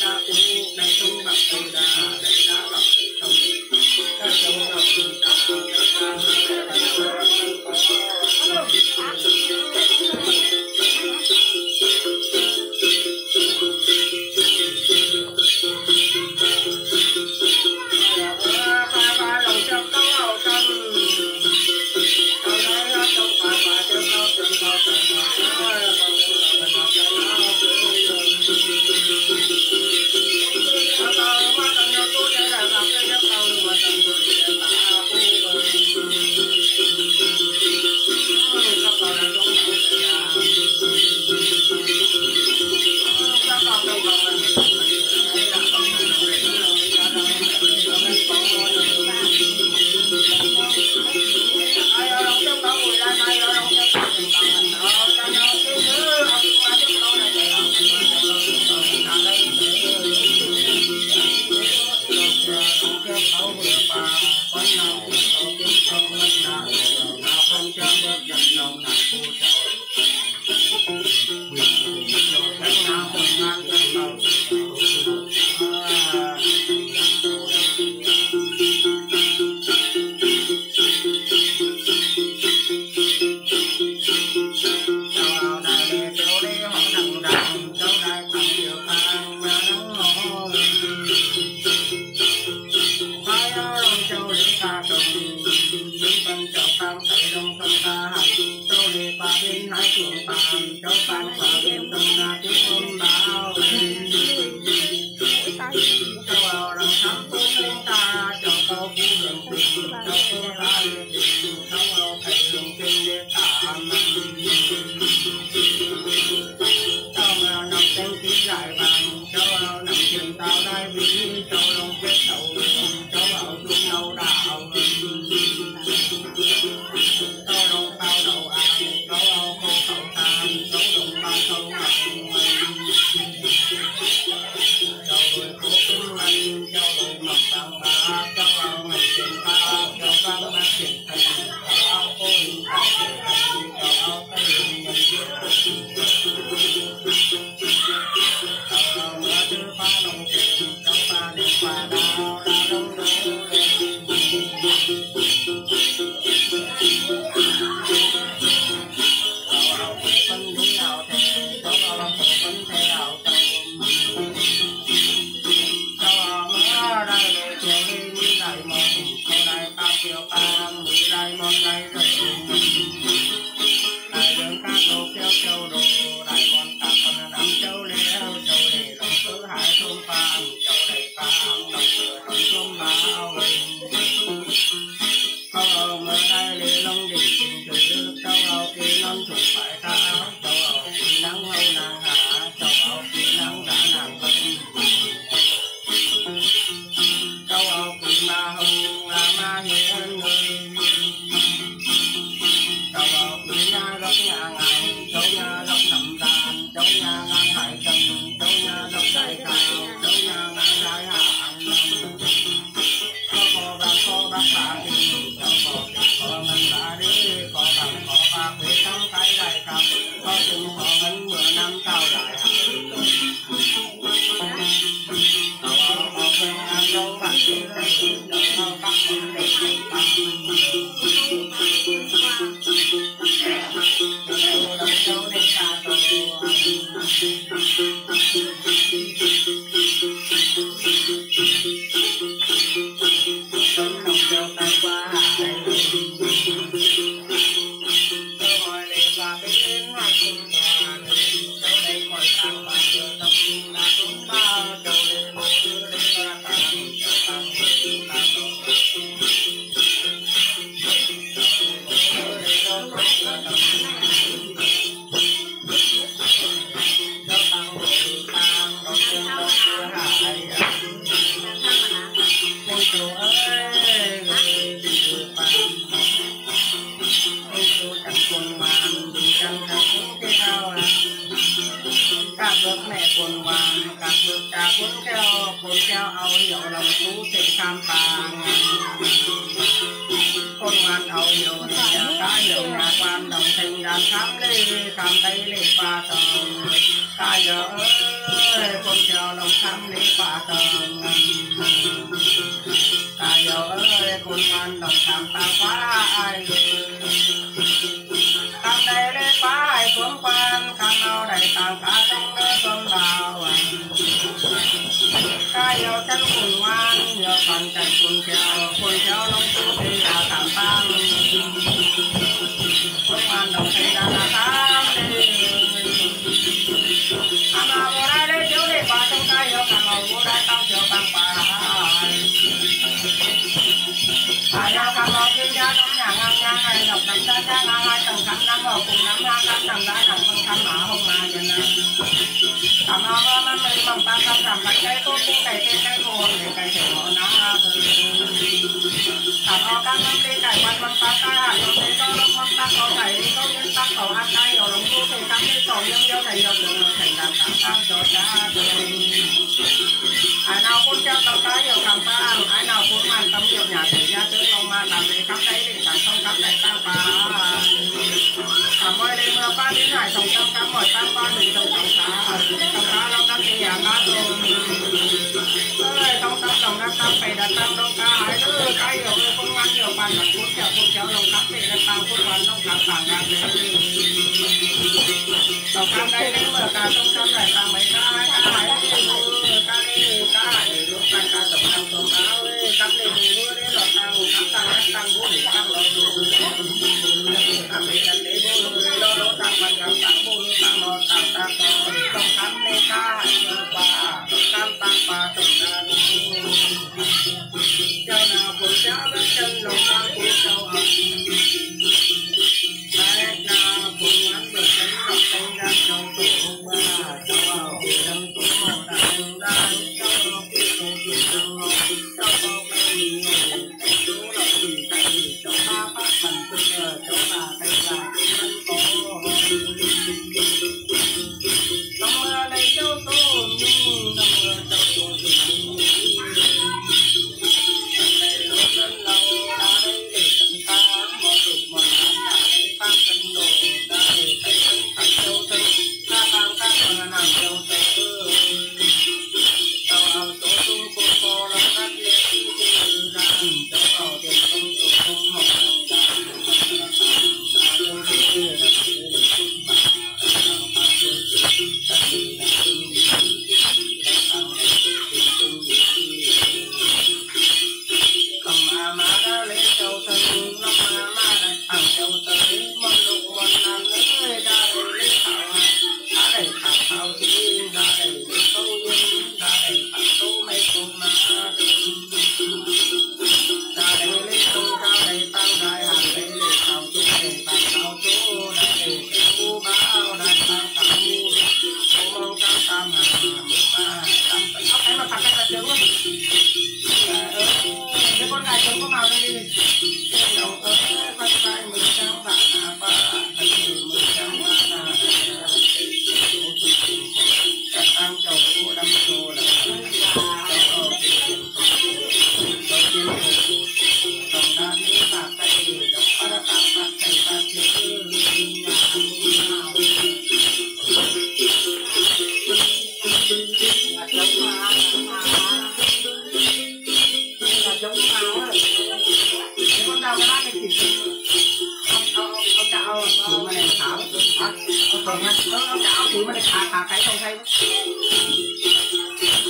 なるほど。quân hoàng, các bước cha cuốn theo cuốn theo áo hiệu lòng tú thể kham tàng quân hoàng áo hiệu nhà cá hiệu nhà quan đồng thành đàn khám lê khám tay lê ba tầng. Ta nhớ quân theo lòng khám lê ba tầng. Ta nhớ quân hoàng đồng khám ta quá ai khám tay lê ba, ai cuốn quan khám nào đầy tàng cả trong nơi 要跟混弯，要翻跟混跳，混跳龙是谁呀？三八，混弯龙？าที่หายสองตั้งตั้งหมดตั้งบ้านหนึ่งสองสองขาสองขาเราตั้งเสียงขาตรงเอ้ยต้องตั้งสองนักตั้งไปดันตั้งต้องขาห้ยเออใกล้เดี๋ยวเลยคนวันอดี๋ยววันกับคุณเจ้าคุณเจ้าลงทักเป็นกันตามคุณวันต้องทักต่างกันเลยต้องขาได้เมื่อการต้องทำไหนตามไหมขาหายหาย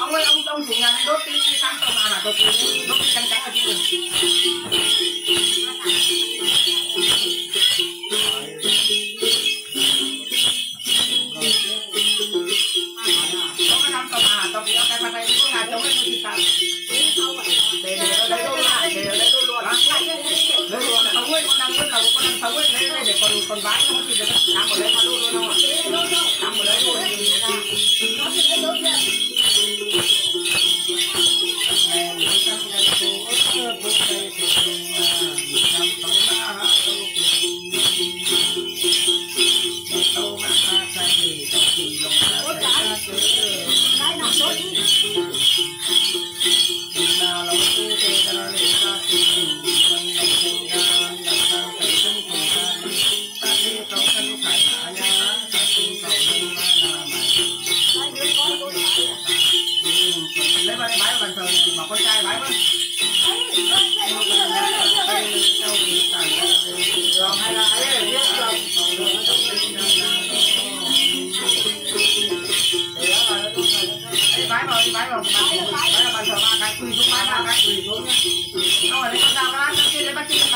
Ông ơi, ông ông chủ nhà này đốt cái cái xăng tàu mà là đốt cái đốt cái xăng trắng ở trên đường. Quần váy nó có 都说 để?